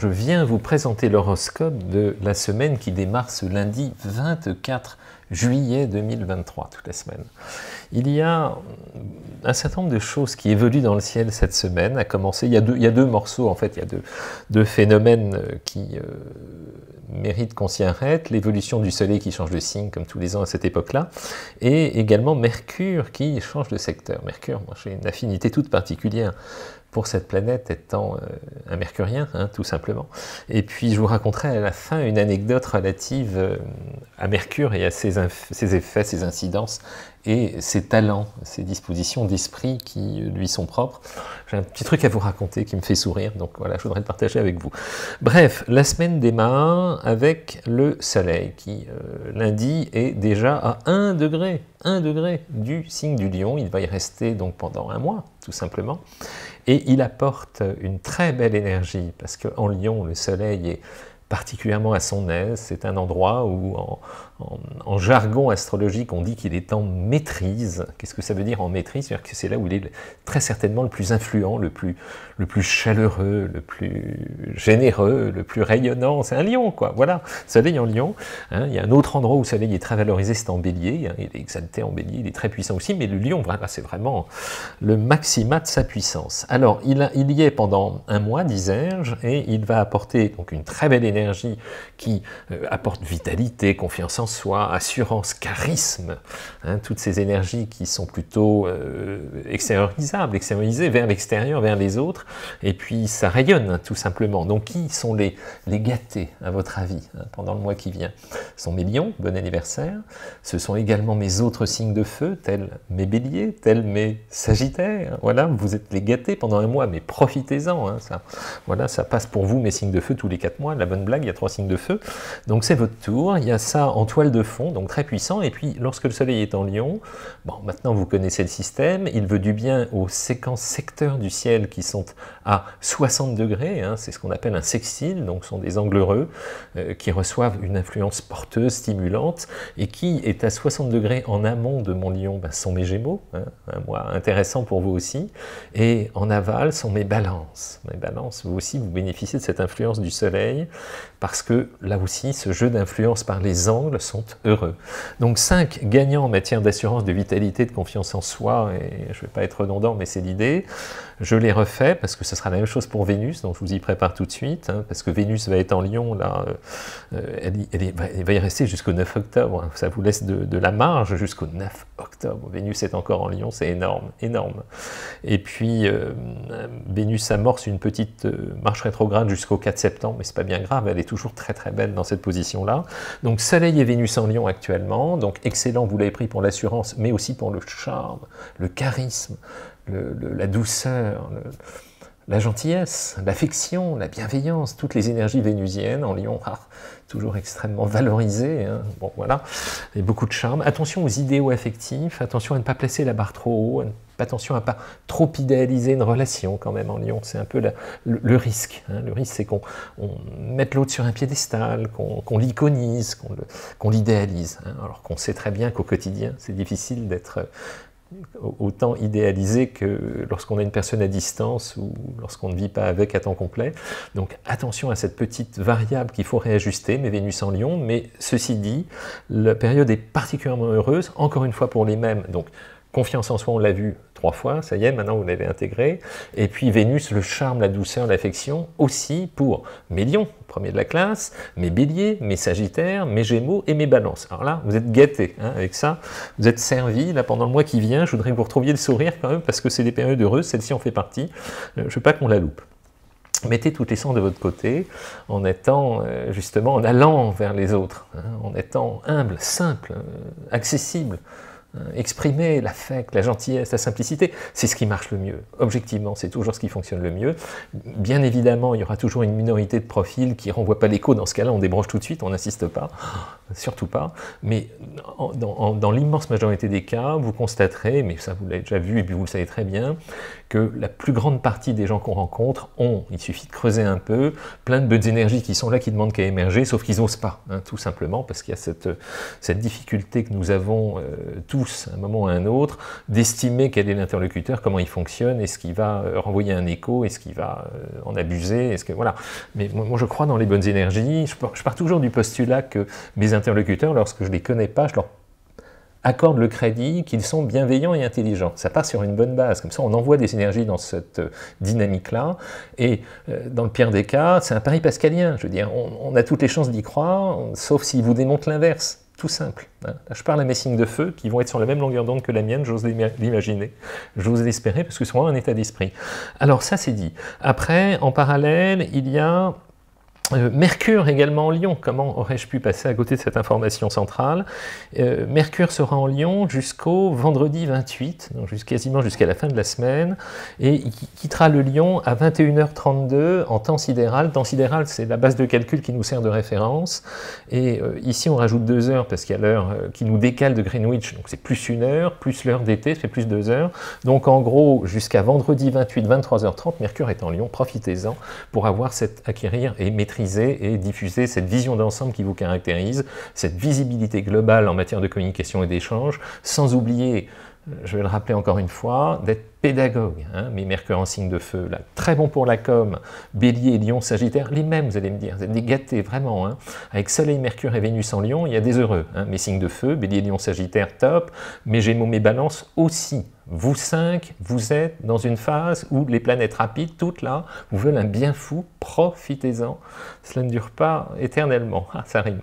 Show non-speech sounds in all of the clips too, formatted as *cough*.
Je viens vous présenter l'horoscope de la semaine qui démarre ce lundi 24 juillet 2023, toute la semaine. Il y a un certain nombre de choses qui évoluent dans le ciel cette semaine, à commencer, il y a deux, il y a deux morceaux en fait, il y a deux, phénomènes euh, qui euh, méritent qu'on s'y arrête, l'évolution du soleil qui change de signe comme tous les ans à cette époque-là, et également Mercure qui change de secteur. Mercure, moi j'ai une affinité toute particulière pour cette planète étant euh, un mercurien, hein, tout simplement. Et puis je vous raconterai à la fin une anecdote relative euh, à Mercure et à ses, effets, ses incidences et ses talents, ses dispositions d'esprit qui lui sont propres. J'ai un petit truc à vous raconter qui me fait sourire, donc voilà, je voudrais le partager avec vous. Bref, la semaine démarre avec le Soleil qui, euh, lundi, est déjà à 1 degré, 1 degré du signe du lion. Il va y rester donc pendant un mois, tout simplement. Et il apporte une très belle énergie, parce qu'en Lion, le soleil est particulièrement à son aise. C'est un endroit où, en, en, jargon astrologique, on dit qu'il est en maîtrise. Qu'est-ce que ça veut dire en maîtrise? C'est-à-dire que c'est là où il est très certainement le plus influent, le plus, le chaleureux, le plus généreux, le plus rayonnant. C'est un lion, quoi. Voilà, soleil en lion. Hein. Il y a un autre endroit où soleil est très valorisé, c'est en bélier. Hein. Il est exalté en bélier, il est très puissant aussi, mais le lion, c'est vraiment le maxima de sa puissance. Alors, il, y est pendant un mois, disais-je, et il va apporter donc une très belle énergie qui euh, apporte vitalité, confiance en soi, assurance, charisme, hein, toutes ces énergies qui sont plutôt euh, extériorisables, extériorisées vers l'extérieur, vers les autres, et puis ça rayonne hein, tout simplement. Donc qui sont les, les gâtés, à votre avis, hein, pendant le mois qui vient? Ce sont mes lions, bon anniversaire, ce sont également mes autres signes de feu, tels mes béliers, tels mes sagittaires, voilà, vous êtes les gâtés pendant un mois, mais profitez-en, ça, voilà, ça passe pour vous, mes signes de feu, tous les quatre mois, la bonne blague, il y a trois signes de feu, donc c'est votre tour, il y a ça en de fond, donc très puissant. Et puis, lorsque le Soleil est en Lion, bon, maintenant vous connaissez le système, il veut du bien aux séquences secteurs du ciel qui sont à 60 degrés, hein, c'est ce qu'on appelle un sextile, donc sont des angles heureux euh, qui reçoivent une influence porteuse, stimulante, et qui est à 60 degrés en amont de mon Lion, ben, sont mes Gémeaux, hein, un intéressant pour vous aussi, et en aval sont mes balances. Mes balances, vous aussi, vous bénéficiez de cette influence du Soleil, parce que là aussi, ce jeu d'influence par les angles sont heureux. Donc 5 gagnants en matière d'assurance, de vitalité, de confiance en soi, et je ne vais pas être redondant, mais c'est l'idée. Je les refais parce que ce sera la même chose pour Vénus, donc je vous y prépare tout de suite, hein, parce que Vénus va être en Lion, là, euh, elle, va y rester jusqu'au 9 octobre, hein. ça vous laisse de, la marge jusqu'au 9 octobre. Vénus est encore en Lion, c'est énorme, énorme. Et puis, euh, Vénus amorce une petite euh, marche rétrograde jusqu'au 4 septembre, mais c'est pas bien grave, elle est toujours très très belle dans cette position-là. Donc Soleil et Vénus en Lion actuellement, donc excellent, vous l'avez pris pour l'assurance, mais aussi pour le charme, le charisme, la douceur, la gentillesse, l'affection, la bienveillance, toutes les énergies vénusiennes en Lion, ah, toujours extrêmement valorisées, hein. et beaucoup de charme. Attention aux idéaux affectifs, attention à ne pas placer la barre trop haut, attention à ne pas trop idéaliser une relation quand même en Lion, c'est un peu le, risque. Hein. Le risque c'est qu'on mette l'autre sur un piédestal, qu'on l'iconise, qu'on l'idéalise, hein. alors qu'on sait très bien qu'au quotidien c'est difficile d'être autant idéalisé que lorsqu'on a une personne à distance ou lorsqu'on ne vit pas avec à temps complet. Donc attention à cette petite variable qu'il faut réajuster, mais Vénus en Lion, mais ceci dit, la période est particulièrement heureuse, encore une fois pour les mêmes. Donc Confiance en soi, on l'a vu trois fois, ça y est, maintenant vous l'avez intégré. Et puis Vénus, le charme, la douceur, l'affection, aussi pour mes lions, premier de la classe, mes béliers, mes sagittaires, mes gémeaux et mes balances. Alors là, vous êtes gâtés hein, avec ça, vous êtes servis. Là, pendant le mois qui vient, je voudrais que vous retrouviez le sourire quand même, parce que c'est des périodes heureuses, celle-ci en fait partie. Euh, je ne veux pas qu'on la loupe mettez toutes les sens de votre côté en étant euh, justement en allant vers les autres, hein, en étant humble, simple, euh, accessible, exprimer l'affect, la gentillesse, la simplicité, c'est ce qui marche le mieux. Objectivement, c'est toujours ce qui fonctionne le mieux. Bien évidemment, il y aura toujours une minorité de profils qui ne renvoient pas l'écho. Dans ce cas-là, on débranche tout de suite, on n'insiste pas, *gasps* surtout pas. Mais dans, l'immense majorité des cas, vous constaterez, mais ça vous l'avez déjà vu et puis vous le savez très bien, que la plus grande partie des gens qu'on rencontre ont, il suffit de creuser un peu, plein de bonnes énergies qui sont là, qui demandent qu'à émerger, sauf qu'ils n'osent pas, hein, tout simplement, parce qu'il y a cette, difficulté que nous avons euh, à un moment ou à un autre, d'estimer quel est l'interlocuteur, comment il fonctionne, est-ce qu'il va euh, renvoyer un écho, est-ce qu'il va euh, en abuser, est-ce que voilà. Mais moi, je crois dans les bonnes énergies. Je pars, toujours du postulat que mes interlocuteurs, lorsque je les connais pas, je leur accorde le crédit qu'ils sont bienveillants et intelligents. Ça part sur une bonne base, comme ça on envoie des énergies dans cette euh, dynamique-là, et dans le pire des cas, c'est un pari pascalien, je veux dire, on, a toutes les chances d'y croire, sauf s'ils vous démontrent l'inverse. Simple. Hein. je parle à mes signes de feu qui vont être sur la même longueur d'onde que la mienne, j'ose l'imaginer, j'ose l'espérer, parce que c'est vraiment un état d'esprit. Alors ça c'est dit. Après, en parallèle, il y a euh, Mercure également en Lyon, comment aurais-je pu passer à côté de cette information centrale euh, Mercure sera en Lyon jusqu'au vendredi 28, donc quasiment jusqu'à la fin de la semaine, et il quittera le Lyon à 21h32 en temps sidéral. Temps sidéral, c'est la base de calcul qui nous sert de référence, et euh, ici on rajoute deux heures parce qu'il y a l'heure qui nous décale de Greenwich, donc c'est plus une heure, plus l'heure d'été, fait plus deux heures. Donc en gros, jusqu'à vendredi 28, 23h30, Mercure est en Lyon, profitez-en pour avoir cette acquérir et maîtriser et diffuser cette vision d'ensemble qui vous caractérise, cette visibilité globale en matière de communication et d'échange, sans oublier, euh, je vais le rappeler encore une fois, d'être pédagogue, hein, mais Mercure en signe de feu, là, très bon pour la com, Bélier, Lion, Sagittaire, les mêmes, vous allez me dire, vous êtes des gâtés, vraiment, hein. avec Soleil, Mercure et Vénus en Lion, il y a des heureux, hein, mes signes de feu, Bélier, Lion, Sagittaire, top, mes Gémeaux, mes Balances aussi, vous cinq, vous êtes dans une phase où les planètes rapides, toutes là, vous veulent un bien fou, profitez-en. Cela ne dure pas éternellement. Ah, ça rime.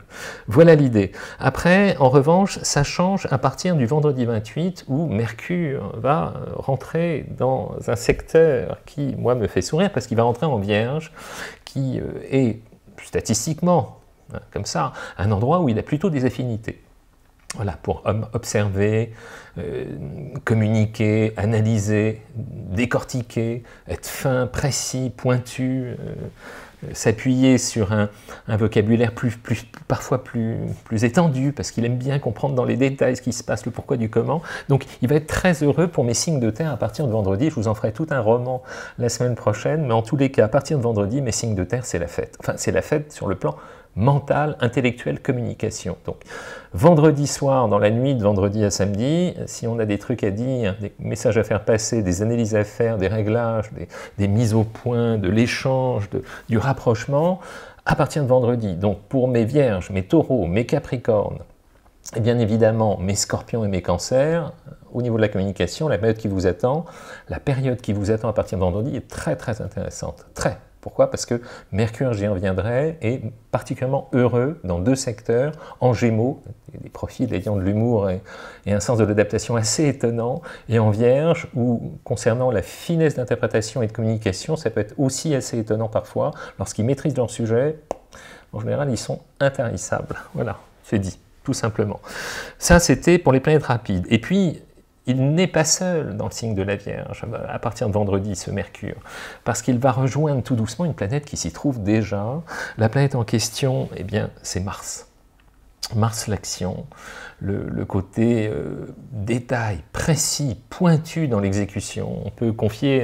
Voilà l'idée. Après, en revanche, ça change à partir du vendredi 28 où Mercure va rentrer dans un secteur qui, moi, me fait sourire parce qu'il va rentrer en Vierge, qui euh, est statistiquement, hein, comme ça, un endroit où il a plutôt des affinités. Voilà, pour observer, euh, communiquer, analyser, décortiquer, être fin, précis, pointu, euh, s'appuyer sur un, vocabulaire plus, plus, parfois plus, plus étendu, parce qu'il aime bien comprendre dans les détails ce qui se passe, le pourquoi du comment. Donc il va être très heureux pour mes signes de terre à partir de vendredi. Je vous en ferai tout un roman la semaine prochaine, mais en tous les cas, à partir de vendredi, mes signes de terre, c'est la fête. Enfin, c'est la fête sur le plan mental, intellectuel, communication. Donc, vendredi soir, dans la nuit de vendredi à samedi, si on a des trucs à dire, des messages à faire passer, des analyses à faire, des réglages, des, mises au point, de l'échange, du rapprochement, à partir de vendredi. Donc, pour mes vierges, mes taureaux, mes capricornes, et bien évidemment mes scorpions et mes cancers, au niveau de la communication, la période qui vous attend, la période qui vous attend à partir de vendredi est très très intéressante. Très pourquoi? Parce que Mercure, j'y reviendrai, est particulièrement heureux dans deux secteurs, en Gémeaux, des profils ayant de l'humour et, un sens de l'adaptation assez étonnant, et en Vierge, où concernant la finesse d'interprétation et de communication, ça peut être aussi assez étonnant parfois, lorsqu'ils maîtrisent leur sujet, en général, ils sont intarissables. Voilà, c'est dit, tout simplement. Ça, c'était pour les planètes rapides. Et puis, il n'est pas seul dans le signe de la Vierge à partir de vendredi, ce Mercure, parce qu'il va rejoindre tout doucement une planète qui s'y trouve déjà. La planète en question, eh bien, c'est Mars. Mars l'action, le, côté euh, détail, précis, pointu dans l'exécution. On peut confier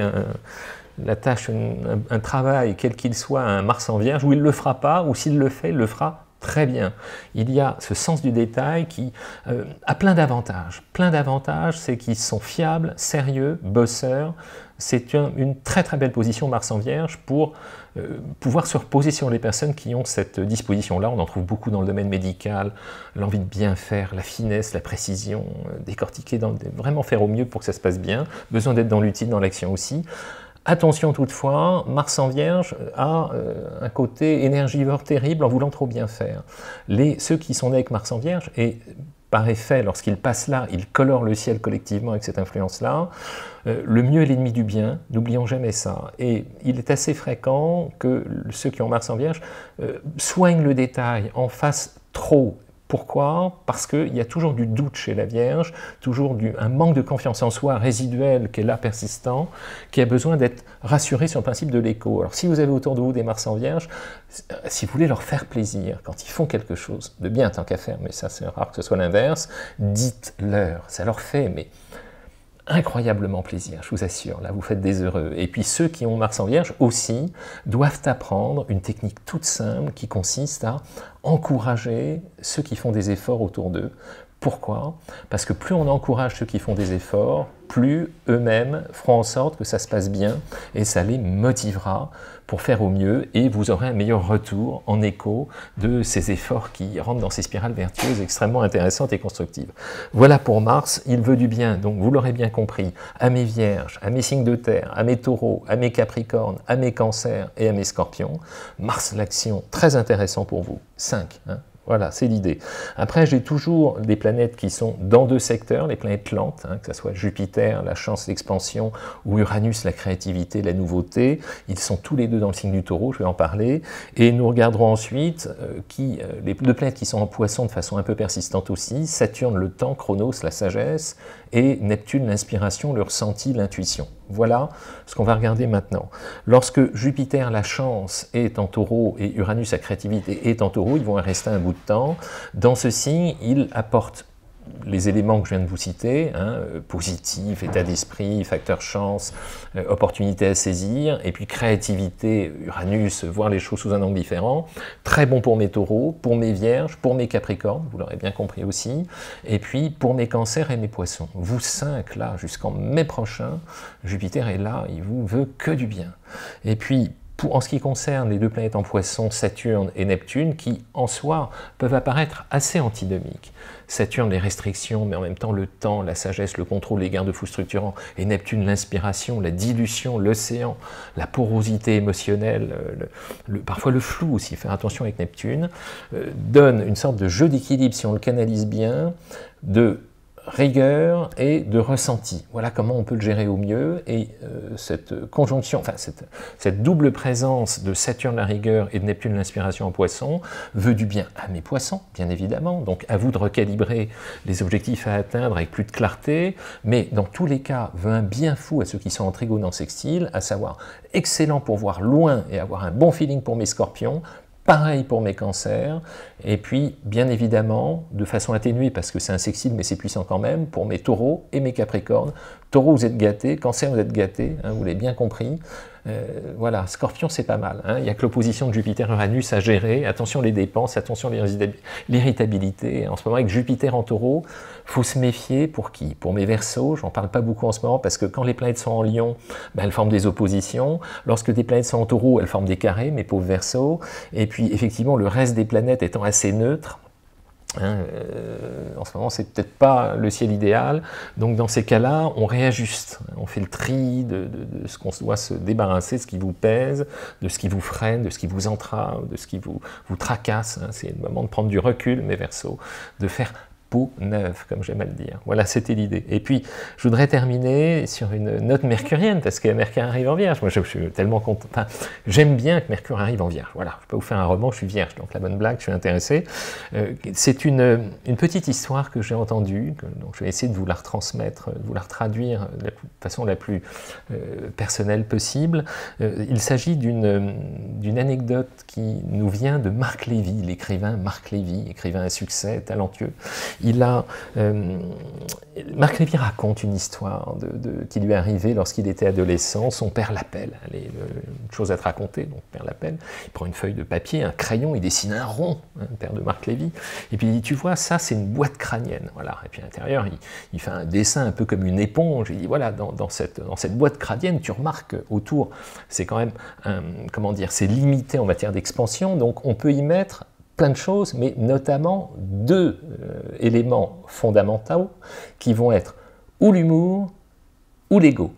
la tâche, un, un travail, quel qu'il soit, à un Mars en Vierge, où il ne le fera pas, ou s'il le fait, il le fera Très bien. Il y a ce sens du détail qui euh, a plein d'avantages. Plein d'avantages, c'est qu'ils sont fiables, sérieux, bosseurs. C'est une, très très belle position Mars en Vierge pour euh, pouvoir se reposer sur les personnes qui ont cette disposition-là. On en trouve beaucoup dans le domaine médical, l'envie de bien faire, la finesse, la précision, euh, décortiquer, vraiment faire au mieux pour que ça se passe bien. Besoin d'être dans l'utile, dans l'action aussi. Attention toutefois, Mars en Vierge a euh, un côté énergivore terrible en voulant trop bien faire. Ceux qui sont nés avec Mars en Vierge, et par effet, lorsqu'ils passent là, ils colorent le ciel collectivement avec cette influence-là, euh, le mieux est l'ennemi du bien, n'oublions jamais ça. Et il est assez fréquent que ceux qui ont Mars en Vierge euh, soignent le détail, en fassent trop pourquoi? Parce qu'il y a toujours du doute chez la Vierge, toujours un manque de confiance en soi résiduel qui est là persistant, qui a besoin d'être rassuré sur le principe de l'écho. Alors si vous avez autour de vous des Mars en Vierge, si vous voulez leur faire plaisir, quand ils font quelque chose de bien tant qu'à faire, mais ça c'est rare que ce soit l'inverse, dites-leur, ça leur fait, mais incroyablement plaisir, je vous assure. Là, vous faites des heureux. Et puis ceux qui ont Mars en Vierge aussi doivent apprendre une technique toute simple qui consiste à encourager ceux qui font des efforts autour d'eux Pourquoi? Parce que plus on encourage ceux qui font des efforts, plus eux-mêmes feront en sorte que ça se passe bien et ça les motivera pour faire au mieux et vous aurez un meilleur retour en écho de ces efforts qui rentrent dans ces spirales vertueuses extrêmement intéressantes et constructives. Voilà pour Mars, il veut du bien, donc vous l'aurez bien compris, à mes vierges, à mes signes de terre, à mes taureaux, à mes capricornes, à mes cancers et à mes scorpions. Mars, l'action, très intéressant pour vous. 5. Voilà, c'est l'idée. Après, j'ai toujours des planètes qui sont dans deux secteurs, les planètes lentes, hein, que ce soit Jupiter, la chance, l'expansion, ou Uranus, la créativité, la nouveauté. Ils sont tous les deux dans le signe du taureau, je vais en parler. Et nous regarderons ensuite euh, qui, euh, les deux planètes qui sont en poisson de façon un peu persistante aussi, Saturne, le temps, Chronos, la sagesse, et Neptune, l'inspiration, le ressenti, l'intuition. Voilà ce qu'on va regarder maintenant. Lorsque Jupiter, la chance, est en taureau et Uranus, la créativité, est en taureau, ils vont rester un bout de temps. Dans ce signe, il apporte les éléments que je viens de vous citer, hein, euh, positif, état d'esprit, facteur chance, euh, opportunité à saisir, et puis créativité, Uranus, voir les choses sous un angle différent, très bon pour mes taureaux, pour mes vierges, pour mes capricornes, vous l'aurez bien compris aussi, et puis pour mes cancers et mes poissons. Vous cinq, là, jusqu'en mai prochain, Jupiter est là, il vous veut que du bien. Et puis, en ce qui concerne les deux planètes en poisson, Saturne et Neptune, qui en soi peuvent apparaître assez antinomiques. Saturne, les restrictions, mais en même temps le temps, la sagesse, le contrôle, les garde-fous structurants, et Neptune, l'inspiration, la dilution, l'océan, la porosité émotionnelle, euh, parfois le flou aussi, faire attention avec Neptune, euh, donne une sorte de jeu d'équilibre, si on le canalise bien, de rigueur et de ressenti. Voilà comment on peut le gérer au mieux. Et euh, cette conjonction, enfin cette, double présence de Saturne la rigueur et de Neptune l'inspiration en poisson veut du bien à mes poissons, bien évidemment. Donc à vous de recalibrer les objectifs à atteindre avec plus de clarté, mais dans tous les cas veut un bien fou à ceux qui sont en trigonant sextile, à savoir excellent pour voir loin et avoir un bon feeling pour mes scorpions, Pareil pour mes cancers, et puis bien évidemment, de façon atténuée, parce que c'est insexible mais c'est puissant quand même, pour mes taureaux et mes capricornes. Taureau, vous êtes gâtés, cancer, vous êtes gâtés, hein, vous l'avez bien compris. Euh, voilà, Scorpion, c'est pas mal. Hein. Il n'y a que l'opposition de Jupiter-Uranus à gérer. Attention les dépenses, attention l'irritabilité. En ce moment, avec Jupiter en taureau, faut se méfier pour qui? Pour mes versos, j'en parle pas beaucoup en ce moment, parce que quand les planètes sont en lion, ben, elles forment des oppositions. Lorsque des planètes sont en taureau, elles forment des carrés, mes pauvres versos. Et puis, effectivement, le reste des planètes étant assez neutre, Hein, euh, en ce moment, c'est peut-être pas le ciel idéal. Donc, dans ces cas-là, on réajuste. On fait le tri de, ce qu'on doit se débarrasser, de ce qui vous pèse, de ce qui vous freine, de ce qui vous entrave, de ce qui vous, vous tracasse. Hein. C'est le moment de prendre du recul, mes versos, de faire neuve, comme j'aime à le dire. Voilà, c'était l'idée. Et puis, je voudrais terminer sur une note mercurienne, parce que Mercure arrive en Vierge. Moi, je, suis tellement content. J'aime bien que Mercure arrive en Vierge. Voilà, je peux vous faire un roman, je suis Vierge, donc la bonne blague, je suis intéressé. Euh, c'est une, petite histoire que j'ai entendue, donc je vais essayer de vous la retransmettre, de vous la traduire de la façon la plus euh, personnelle possible. Euh, il s'agit d'une anecdote qui nous vient de Marc Lévy, l'écrivain Marc Lévy, écrivain à succès, talentueux il a, euh, Marc Lévy raconte une histoire qui lui est arrivée lorsqu'il était adolescent. Son père l'appelle. Allez, une chose à te raconter. Donc, père l'appelle. Il prend une feuille de papier, un crayon, il dessine un rond, hein, père de Marc Lévy. Et puis il dit Tu vois, ça, c'est une boîte crânienne. Voilà. Et puis à l'intérieur, il, fait un dessin un peu comme une éponge. Il dit Voilà, dans, cette, dans cette boîte crânienne, tu remarques autour, c'est quand même, comment dire, c'est limité en matière d'expansion. Donc, on peut y mettre plein de choses, mais notamment deux euh, éléments fondamentaux qui vont être ou l'humour ou l'ego.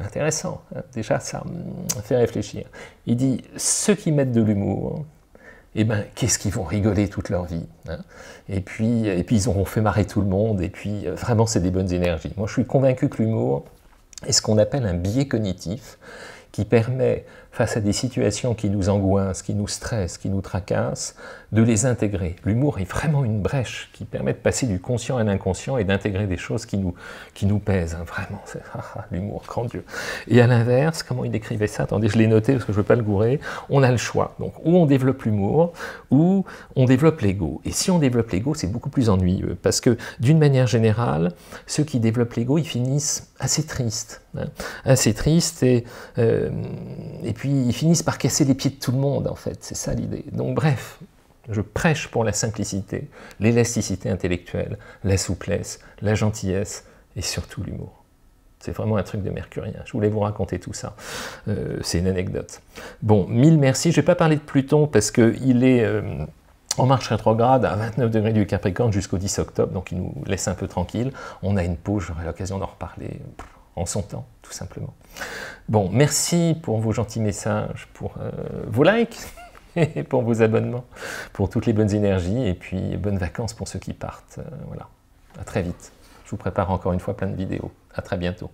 Intéressant, hein. déjà ça fait réfléchir. Il dit, ceux qui mettent de l'humour, eh ben, qu'est-ce qu'ils vont rigoler toute leur vie hein. et, puis, et puis ils auront fait marrer tout le monde, et puis euh, vraiment c'est des bonnes énergies. Moi je suis convaincu que l'humour est ce qu'on appelle un biais cognitif qui permet face à des situations qui nous angoissent, qui nous stressent, qui nous tracassent, de les intégrer. L'humour est vraiment une brèche qui permet de passer du conscient à l'inconscient et d'intégrer des choses qui nous, qui nous pèsent. Hein, vraiment, *laughs* ah, ah, l'humour, grand Dieu. Et à l'inverse, comment il décrivait ça? Attendez, je l'ai noté parce que je ne veux pas le gourer. On a le choix. Donc, ou on développe l'humour, ou on développe l'ego. Et si on développe l'ego, c'est beaucoup plus ennuyeux parce que d'une manière générale, ceux qui développent l'ego, ils finissent assez tristes. Hein, assez tristes et, euh, et puis ils finissent par casser les pieds de tout le monde, en fait. C'est ça l'idée. Donc, bref, Je prêche pour la simplicité, l'élasticité intellectuelle, la souplesse, la gentillesse et surtout l'humour. C'est vraiment un truc de mercurien. Je voulais vous raconter tout ça. Euh, c'est une anecdote. Bon, mille merci. Je vais pas parler de Pluton parce qu'il est euh, en marche rétrograde à 29 degrés du Capricorne jusqu'au 10 octobre, donc il nous laisse un peu tranquille. On a une pause, j'aurai l'occasion d'en reparler en son temps, tout simplement. Bon, merci pour vos gentils messages, pour euh, vos likes *laughs* et pour vos abonnements, pour toutes les bonnes énergies et puis bonnes vacances pour ceux qui partent. voilà, à très vite. Je vous prépare encore une fois plein de vidéos. À très bientôt.